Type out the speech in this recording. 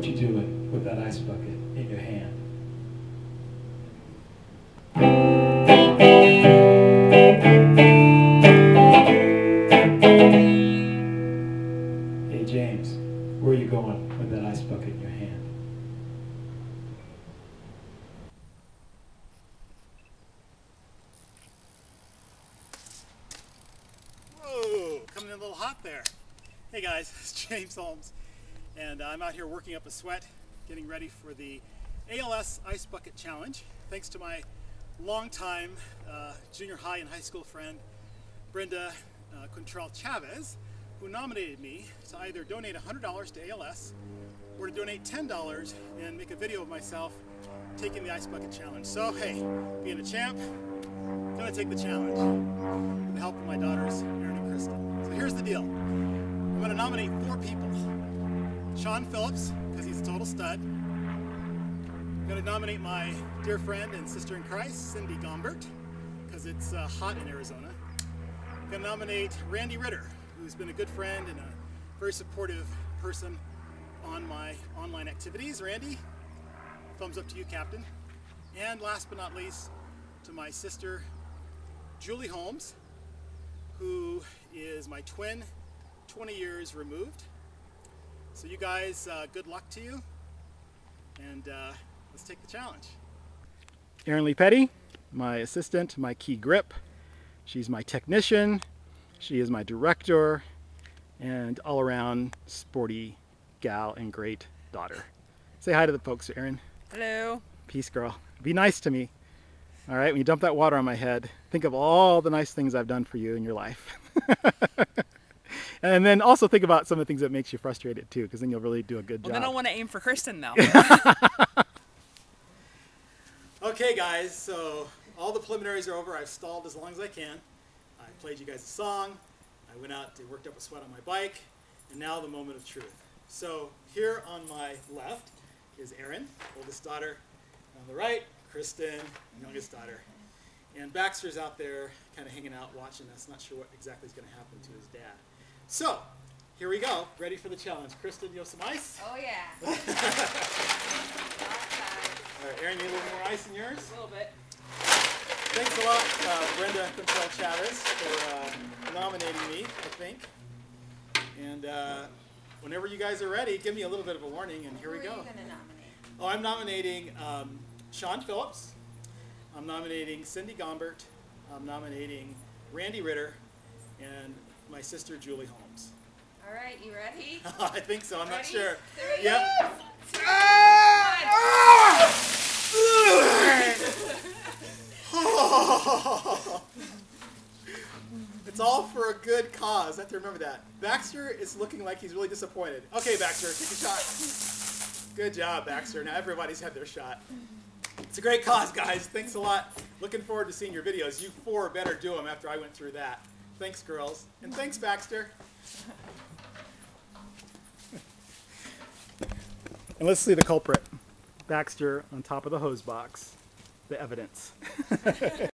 what you doing with that ice bucket in your hand. Hey James, where are you going with that ice bucket in your hand? Whoa, coming in a little hot there. Hey guys, it's James Holmes, and I'm out here working up a sweat, getting ready for the ALS Ice Bucket Challenge. Thanks to my longtime uh, junior high and high school friend, Brenda uh, Quintrall Chavez, who nominated me to either donate $100 to ALS or to donate $10 and make a video of myself taking the Ice Bucket Challenge. So hey, being a champ, gonna take the challenge with the help of my daughters, Erin and Kristen. So here's the deal. I'm gonna nominate four people. Shawn Phillips, because he's a total stud. I'm gonna nominate my dear friend and sister in Christ, Cindy Gombert, because it's uh, hot in Arizona. I'm gonna nominate Randy Ritter, who's been a good friend and a very supportive person on my online activities. Randy, thumbs up to you, Captain. And last but not least, to my sister, Julie Holmes, who is my twin, 20 years removed. So you guys, uh, good luck to you, and uh, let's take the challenge. Erin Lee Petty, my assistant, my key grip. She's my technician, she is my director, and all around sporty gal and great daughter. Say hi to the folks, Erin. Hello. Peace, girl. Be nice to me. All right, when you dump that water on my head, think of all the nice things I've done for you in your life. and then also think about some of the things that makes you frustrated too, because then you'll really do a good Well, job. then I don't want to aim for Kristen though. Okay, guys, so all the preliminaries are over. I've stalled as long as I can. I played you guys a song. I went out and worked up a sweat on my bike. And now the moment of truth. So here on my left is Erin, oldest daughter. On the right, Kristen, youngest daughter. And Baxter's out there kind of hanging out watching us, not sure what exactly is going to happen to his dad. So, here we go. Ready for the challenge. Kristen, you have some ice? oh yeah. All right, Erin, you need a little more ice in yours? A little bit. Thanks a lot, uh, Brenda Quintrall Chavez, for uh, nominating me, I think. And uh, whenever you guys are ready, give me a little bit of a warning, and here we Who go. are you gonna nominate? Oh, I'm nominating um, Shawn Phillips. I'm nominating Cindy Gombert. I'm nominating Randy Ritter, and my sister Julie Holmes. All right, you ready? I think so. I'm not sure. Three, Yep. two, ah! Ah! It's all for a good cause. I have to remember that. Baxter is looking like he's really disappointed. Okay, Baxter, take a shot. Good job, Baxter. Now everybody's had their shot. It's a great cause, guys. Thanks a lot. Looking forward to seeing your videos. You four better do them after I went through that. Thanks, girls. And thanks, Baxter. And let's see the culprit. Baxter on top of the hose box. The evidence.